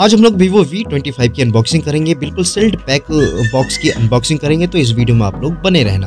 आज हम लोग Vivo V25 की अनबॉक्सिंग करेंगे। बिल्कुल सिल्ड पैक बॉक्स की अनबॉक्सिंग करेंगे तो इस वीडियो में आप लोग बने रहना।